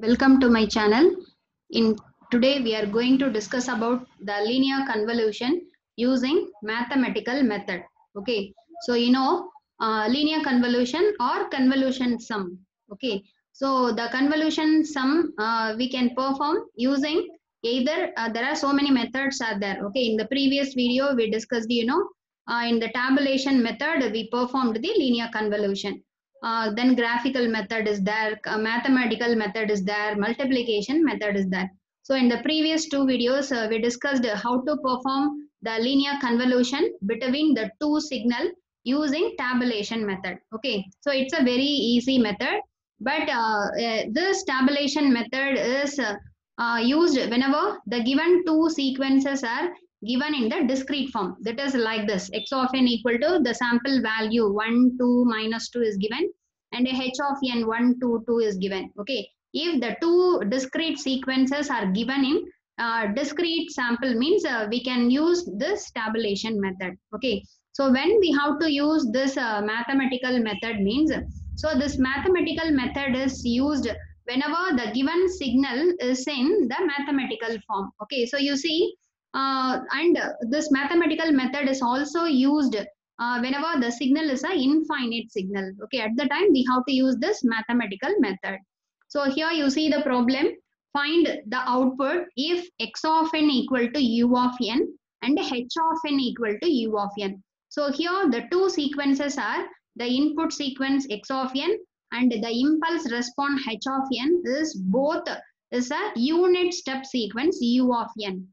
Welcome to my channel. In today we are going to discuss about the linear convolution using mathematical method. Okay, so you know uh, linear convolution or convolution sum. Okay, so the convolution sum uh, we can perform using either uh, there are so many methods are there. Okay, in the previous video we discussed you know uh, in the tabulation method we performed the linear convolution uh, then graphical method is there, uh, mathematical method is there, multiplication method is there. So in the previous two videos, uh, we discussed how to perform the linear convolution between the two signal using tabulation method. Okay, so it's a very easy method, but this tabulation method is used whenever the given two sequences are given in the discrete form. That is like this. X of n equal to the sample value 1 2 minus 2 is given and a h of n 1 2 2 is given. Okay. If the two discrete sequences are given in uh, discrete sample means uh, we can use this tabulation method. Okay. So when we have to use this uh, mathematical method means so this mathematical method is used whenever the given signal is in the mathematical form. Okay. So you see uh, and this mathematical method is also used uh, whenever the signal is a infinite signal. Okay at the time we have to use this mathematical method. So here you see the problem. Find the output if x of n equal to u of n and h of n equal to u of n. So here the two sequences are the input sequence x of n and the impulse response h of n is both is a unit step sequence u of n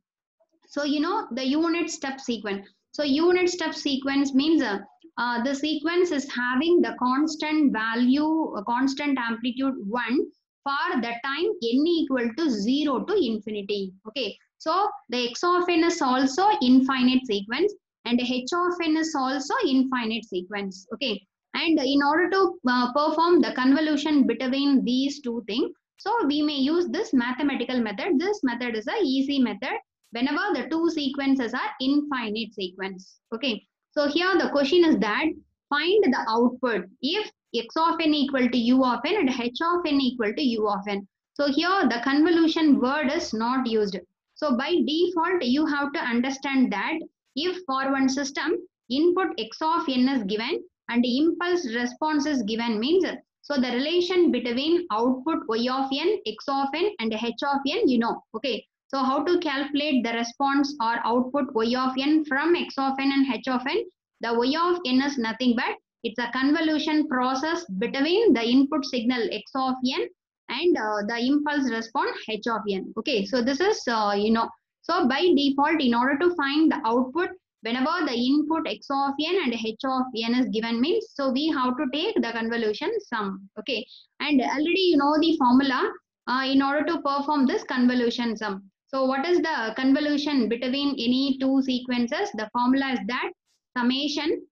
so you know the unit step sequence. So unit step sequence means uh, uh, the sequence is having the constant value, uh, constant amplitude 1 for the time n equal to 0 to infinity. Okay. So the x of n is also infinite sequence and h of n is also infinite sequence. Okay. And in order to uh, perform the convolution between these two things, so we may use this mathematical method. This method is a easy method whenever the two sequences are infinite sequence. Okay. So here the question is that find the output if x of n equal to u of n and h of n equal to u of n. So here the convolution word is not used. So by default you have to understand that if for one system input x of n is given and impulse response is given means so the relation between output y of n, x of n and h of n you know. Okay. So how to calculate the response or output y of n from x of n and h of n? The y of n is nothing but it's a convolution process between the input signal x of n and uh, the impulse response h of n. Okay, so this is, uh, you know, so by default, in order to find the output, whenever the input x of n and h of n is given means, so we have to take the convolution sum. Okay, and already you know the formula uh, in order to perform this convolution sum. So what is the convolution between any two sequences? The formula is that summation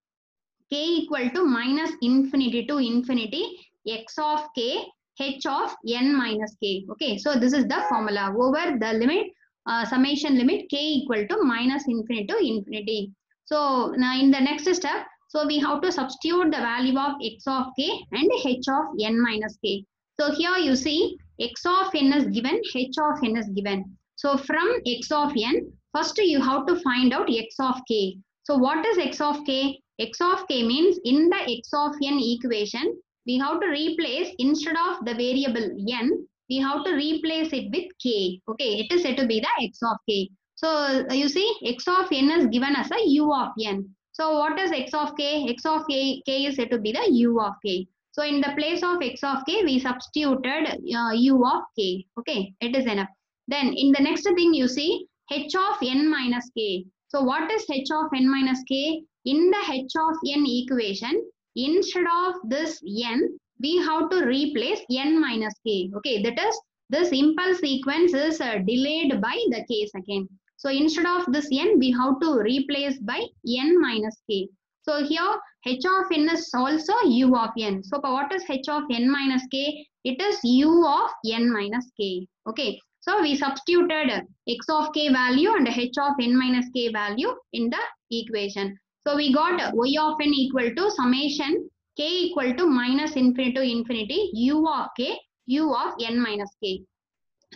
k equal to minus infinity to infinity x of k h of n minus k. Okay, so this is the formula over the limit uh, summation limit k equal to minus infinity to infinity. So now in the next step, so we have to substitute the value of x of k and h of n minus k. So here you see x of n is given, h of n is given. So from x of n, first you have to find out x of k. So what is x of k? x of k means in the x of n equation, we have to replace instead of the variable n, we have to replace it with k. Okay, it is said to be the x of k. So uh, you see x of n is given as a u of n. So what is x of k? x of k, k is said to be the u of k. So in the place of x of k, we substituted uh, u of k. Okay, it is enough. Then in the next thing you see h of n minus k. So what is h of n minus k? In the h of n equation, instead of this n, we have to replace n minus k. Okay, that is this impulse sequence is uh, delayed by the k second. So instead of this n, we have to replace by n minus k. So here h of n is also u of n. So what is h of n minus k? It is u of n minus k. Okay. So we substituted x of k value and h of n minus k value in the equation. So we got y of n equal to summation k equal to minus infinity to infinity u of k u of n minus k.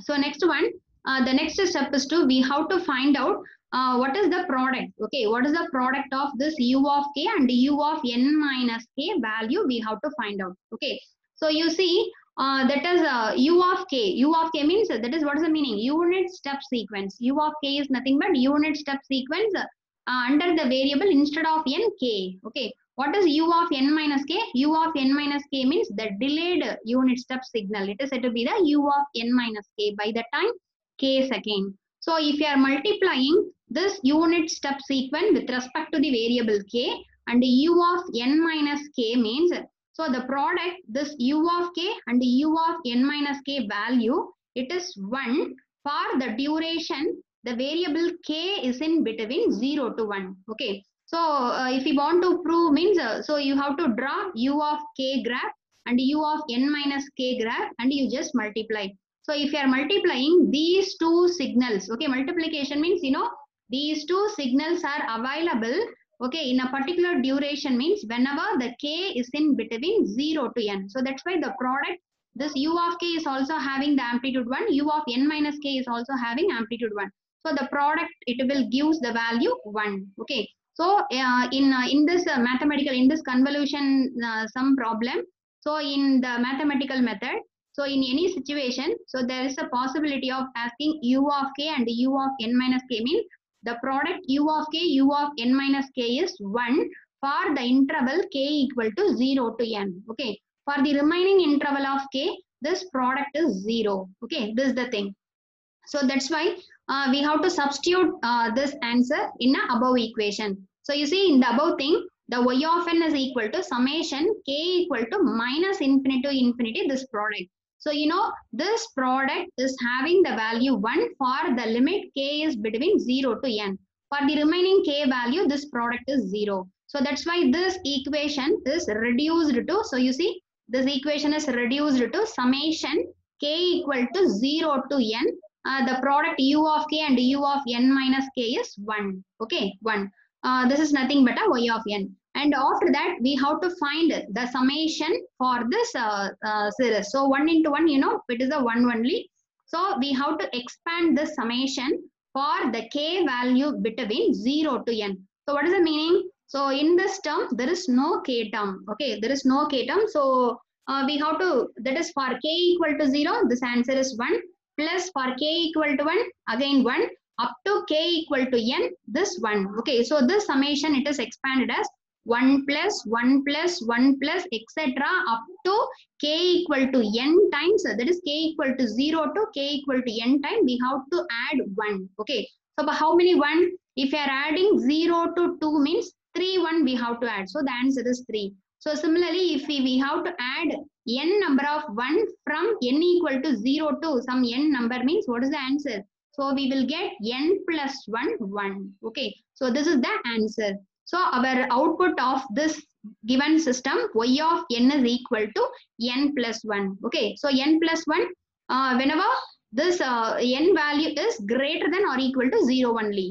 So next one, uh, the next step is to we have to find out uh, what is the product. Okay, what is the product of this u of k and u of n minus k value we have to find out. Okay, so you see uh, that is uh, u of k. u of k means that is what is the meaning? Unit step sequence. u of k is nothing but unit step sequence uh, under the variable instead of n k. Okay, what is u of n minus k? u of n minus k means the delayed unit step signal. It is said to be the u of n minus k by the time k second. So if you are multiplying this unit step sequence with respect to the variable k and u of n minus k means so the product this u of k and u of n minus k value it is 1 for the duration the variable k is in between 0 to 1 okay. So uh, if you want to prove means uh, so you have to draw u of k graph and u of n minus k graph and you just multiply. So if you are multiplying these two signals okay multiplication means you know these two signals are available okay in a particular duration means whenever the k is in between 0 to n. So that's why the product this u of k is also having the amplitude 1 u of n minus k is also having amplitude 1 so the product it will gives the value 1 okay so uh, in uh, in this uh, mathematical in this convolution uh, sum problem. So in the mathematical method so in any situation so there is a possibility of asking u of k and u of n minus k means the product u of k u of n minus k is 1 for the interval k equal to 0 to n okay? For the remaining interval of k this product is 0 okay? This is the thing. So that's why uh, we have to substitute uh, this answer in the above equation. So you see in the above thing the y of n is equal to summation k equal to minus infinity to infinity this product so you know this product is having the value 1 for the limit k is between 0 to n. For the remaining k value, this product is 0. So that's why this equation is reduced to, so you see this equation is reduced to summation k equal to 0 to n. Uh, the product u of k and u of n minus k is 1. Okay, 1. Uh, this is nothing but a y of n and after that we have to find the summation for this uh, uh, series. So 1 into 1 you know it is a 1 only. So we have to expand this summation for the k value between 0 to n. So what is the meaning? So in this term there is no k term. Okay there is no k term. So uh, we have to that is for k equal to 0 this answer is 1 plus for k equal to 1 again 1 up to k equal to n this 1 okay so this summation it is expanded as 1 plus 1 plus 1 plus etc up to k equal to n times. That is k equal to 0 to k equal to n time. We have to add 1 okay. So but how many 1 if you are adding 0 to 2 means 3 1 we have to add. So the answer is 3 so similarly if we, we have to add n number of 1 from n equal to 0 to some n number means what is the answer? So we will get n plus 1 1 okay. So this is the answer so our output of this given system y of n is equal to n plus 1. Okay, so n plus 1 uh, whenever this uh, n value is greater than or equal to 0 only.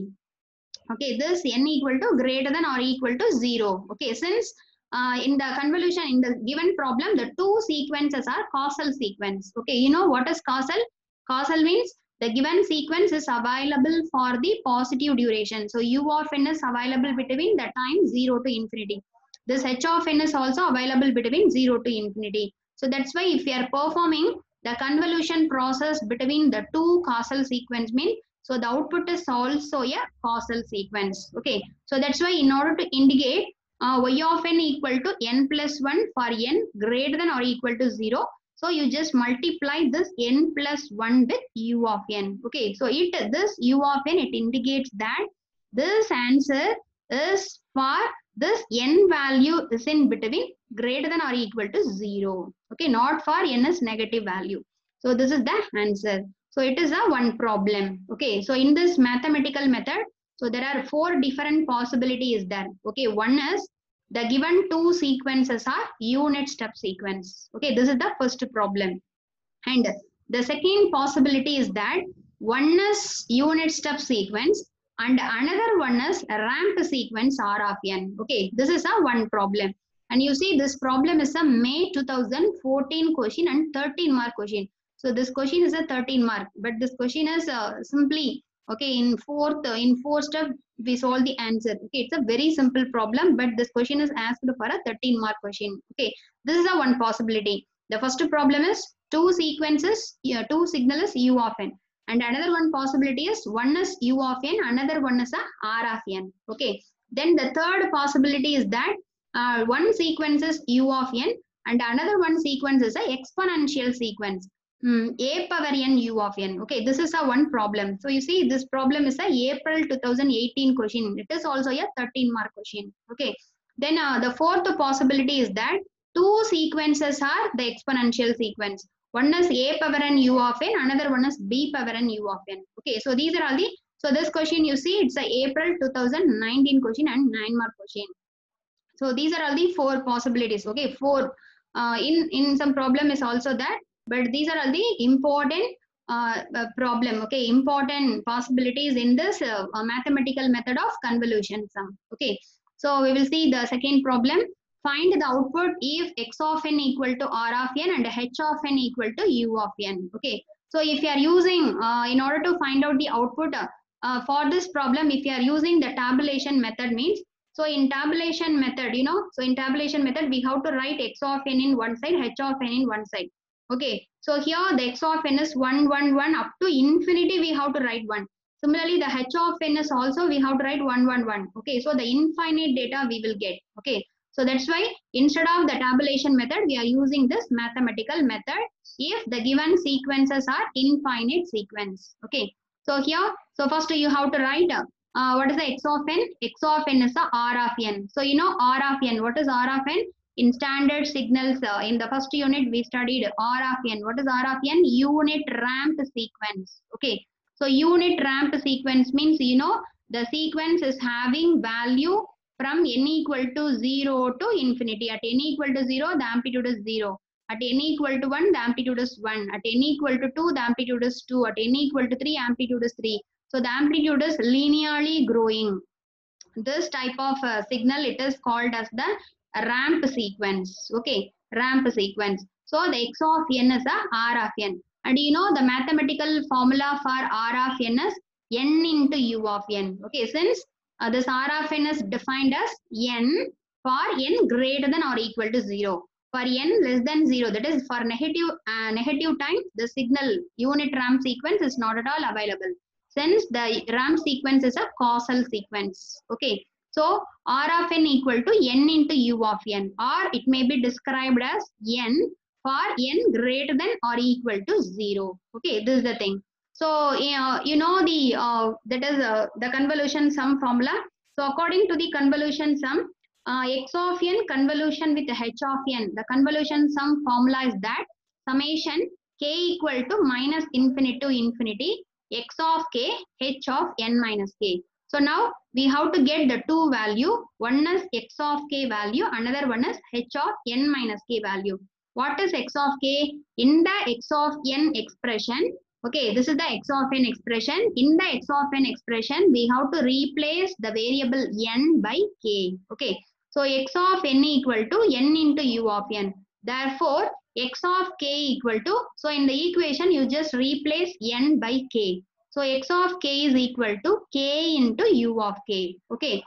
Okay, this n equal to greater than or equal to 0. Okay, since uh, in the convolution in the given problem the two sequences are causal sequence. Okay, you know what is causal? Causal means the given sequence is available for the positive duration. So u of n is available between the time 0 to infinity. This h of n is also available between 0 to infinity. So that's why if we are performing the convolution process between the two causal sequence mean so the output is also a causal sequence. Okay. So that's why in order to indicate uh, y of n equal to n plus 1 for n greater than or equal to 0 so you just multiply this n plus 1 with u of n. Okay, so it this u of n it indicates that this answer is for this n value is in between greater than or equal to 0. Okay, not for n is negative value. So this is the answer. So it is a one problem. Okay, so in this mathematical method, so there are four different possibilities there. Okay, one is the given two sequences are unit step sequence. Okay, this is the first problem. And the second possibility is that one is unit step sequence and another one is ramp sequence R of n. Okay, this is a one problem. And you see this problem is a May 2014 question and 13 mark question. So this question is a 13 mark, but this question is uh, simply okay in fourth uh, in four step we solve the answer. Okay, it's a very simple problem, but this question is asked for a 13 mark question. Okay, this is a one possibility. The first problem is two sequences, yeah, two signal is u of n, and another one possibility is one is u of n, another one is a r of n. Okay, then the third possibility is that uh, one sequence is u of n and another one sequence is a exponential sequence mm, a power n u of n. Okay this is a one problem. So you see this problem is a april 2018 question. It is also a 13 mark question. Okay then uh, the fourth possibility is that two sequences are the exponential sequence. One is a power n u of n. Another one is b power n u of n. Okay so these are all the so this question you see it's a april 2019 question and 9 mark question. So these are all the four possibilities. Okay four uh, in in some problem is also that but these are all the important uh, uh, problem okay? Important possibilities in this uh, uh, mathematical method of convolution sum okay? So we will see the second problem. Find the output if x of n equal to r of n and h of n equal to u of n okay? So if you are using uh, in order to find out the output uh, for this problem if you are using the tabulation method means so in tabulation method you know so in tabulation method we have to write x of n in one side h of n in one side okay so here the x of n is 1 1 1 up to infinity we have to write 1 similarly the h of n is also we have to write 1 1 1 okay so the infinite data we will get okay so that's why instead of the tabulation method we are using this mathematical method if the given sequences are infinite sequence okay so here so first you have to write uh, what is the x of n? x of n is the r of n. So you know r of n. What is r of n? In standard signals, uh, in the first unit we studied r of n. What is r of n? Unit ramp sequence. Okay. So unit ramp sequence means you know the sequence is having value from n equal to 0 to infinity. At n equal to 0, the amplitude is 0. At n equal to 1, the amplitude is 1. At n equal to 2, the amplitude is 2. At n equal to 3, amplitude is 3. So the amplitude is linearly growing. This type of uh, signal, it is called as the ramp sequence. Okay, ramp sequence. So the x of n is a r of n. And you know the mathematical formula for r of n is n into u of n. Okay, since uh, this r of n is defined as n for n greater than or equal to 0. For n less than 0, that is for negative, uh, negative time, the signal unit ramp sequence is not at all available since the ramp sequence is a causal sequence. Okay. So R of n equal to n into u of n or it may be described as n for n greater than or equal to 0. Okay. This is the thing. So uh, you know the uh, that is uh, the convolution sum formula. So according to the convolution sum, uh, x of n convolution with h of n. The convolution sum formula is that summation k equal to minus infinity to infinity x of k h of n minus k. So now we have to get the two value. One is x of k value, another one is h of n minus k value. What is x of k? In the x of n expression, okay, this is the x of n expression. In the x of n expression, we have to replace the variable n by k. Okay, so x of n equal to n into u of n. Therefore, x of k equal to, so in the equation you just replace n by k. So x of k is equal to k into u of k. Okay.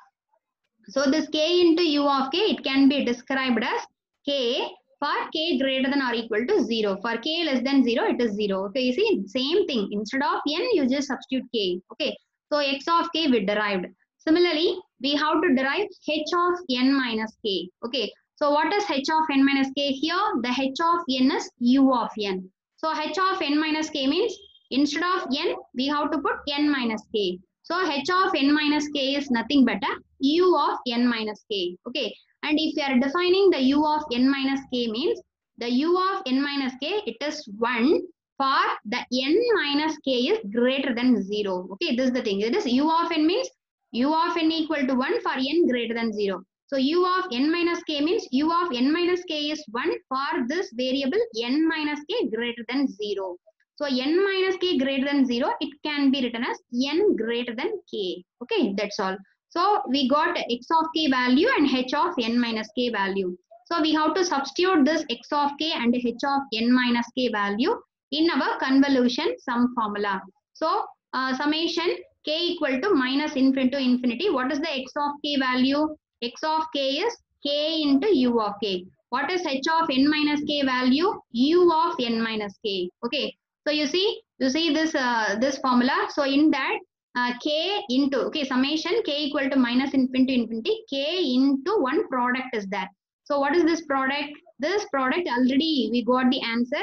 So this k into u of k, it can be described as k for k greater than or equal to 0. For k less than 0, it is 0. Okay, you see, same thing. Instead of n, you just substitute k. Okay. So x of k we derived. Similarly, we have to derive h of n minus k. Okay. So what is h of n minus k? Here the h of n is u of n. So h of n minus k means instead of n, we have to put n minus k. So h of n minus k is nothing but a u of n minus k. Okay. And if you are defining the u of n minus k means the u of n minus k, it is 1 for the n minus k is greater than 0. Okay. This is the thing. It is u of n means u of n equal to 1 for n greater than 0. So u of n minus k means u of n minus k is 1 for this variable n minus k greater than 0. So n minus k greater than 0, it can be written as n greater than k. Okay, that's all. So we got x of k value and h of n minus k value. So we have to substitute this x of k and h of n minus k value in our convolution sum formula. So uh, summation k equal to minus infinity to infinity. What is the x of k value? x of k is k into u of k. What is h of n minus k value? u of n minus k. Okay. So you see, you see this uh, this formula. So in that uh, k into okay summation k equal to minus infinity infinity k into one product is that. So what is this product? This product already we got the answer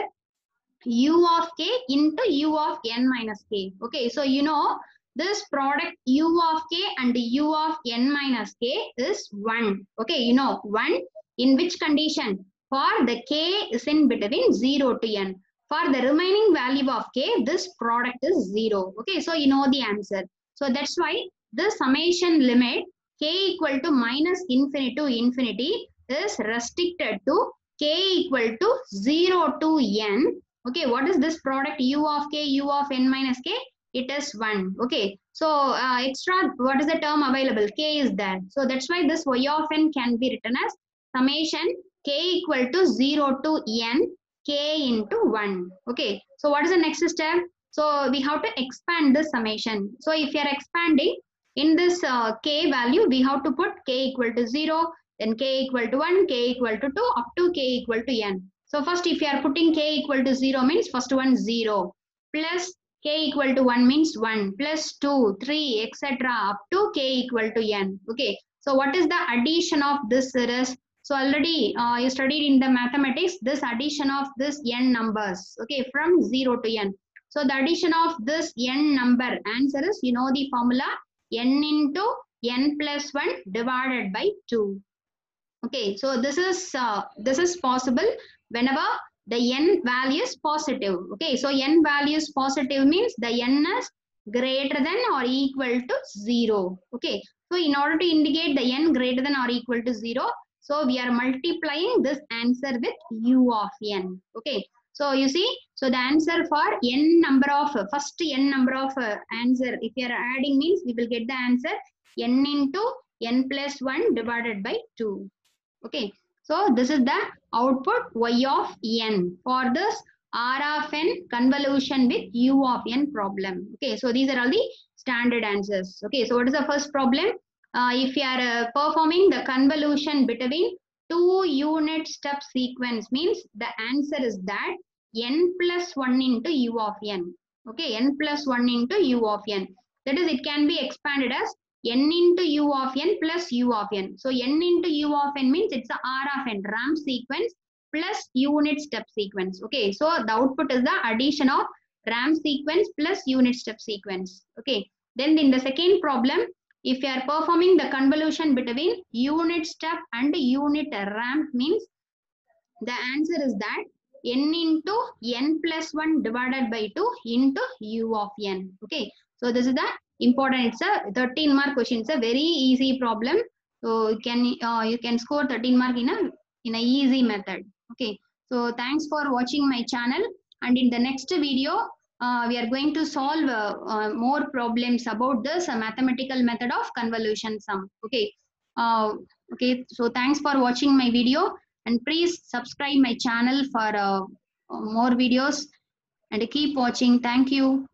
u of k into u of n minus k. Okay, so you know this product u of k and u of n minus k is 1. Okay, you know 1 in which condition? For the k is in between 0 to n. For the remaining value of k, this product is 0. Okay, so you know the answer. So that's why the summation limit k equal to minus infinity to infinity is restricted to k equal to 0 to n. Okay what is this product? U of k u of n minus k? It is 1 okay so uh, extra what is the term available? K is there. So that's why this y of n can be written as summation k equal to 0 to n k into 1 okay so what is the next step so we have to expand this summation so if you are expanding in this uh, k value we have to put k equal to 0 then k equal to 1 k equal to 2 up to k equal to n so first if you are putting k equal to 0 means first one 0 plus k equal to 1 means 1 plus 2, 3 etc. up to k equal to n. Okay. So what is the addition of this series? So already uh, you studied in the mathematics this addition of this n numbers. Okay. From 0 to n. So the addition of this n number answer is you know the formula n into n plus 1 divided by 2 okay so this is uh, this is possible whenever the n value is positive. Okay, so n value is positive means the n is greater than or equal to 0. Okay, so in order to indicate the n greater than or equal to 0, so we are multiplying this answer with u of n. Okay, so you see, so the answer for n number of, first n number of uh, answer, if you are adding means we will get the answer n into n plus 1 divided by 2. Okay, so this is the output y of n for this r of n convolution with u of n problem. Okay, so these are all the standard answers. Okay, so what is the first problem? Uh, if you are uh, performing the convolution between two unit step sequence means the answer is that n plus 1 into u of n. Okay, n plus 1 into u of n. That is, it can be expanded as n into u of n plus u of n. So n into u of n means it's a r of n, ramp sequence plus unit step sequence. Okay, so the output is the addition of ramp sequence plus unit step sequence. Okay, then in the second problem, if you are performing the convolution between unit step and unit ramp means the answer is that n into n plus 1 divided by 2 into u of n. Okay, so this is the important it's a 13 mark question. It's a very easy problem. So you can uh, you can score 13 mark in a in a easy method. Okay. So thanks for watching my channel. And in the next video uh, we are going to solve uh, uh more problems about this uh, mathematical method of convolution sum. Okay. Uh, okay. So thanks for watching my video and please subscribe my channel for more videos and keep watching. Thank you